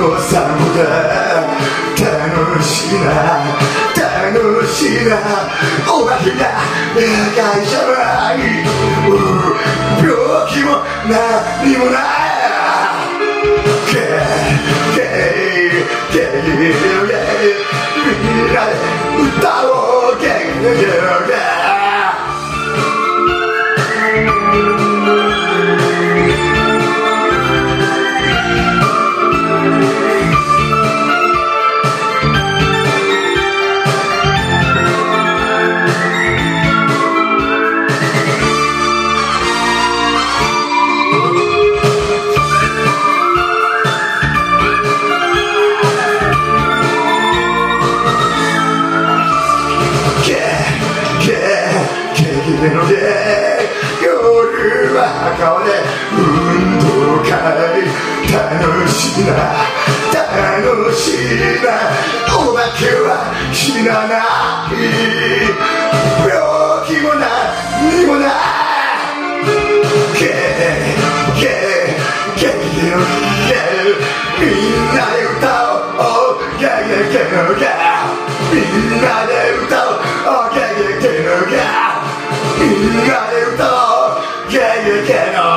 お散歩が楽しいな。楽しいなお化けが会社ない病気も何もないケイケイケイケイみんなで歌おうゲイゲイゲイ楽しいな楽しいなお化けは死なない病気も何にもないゲーゲーゲーゲーゲーみんなで歌おうゲーゲーゲーゲーみんなで歌おうゲーゲーゲーゲーみんなで歌おうゲーゲーゲー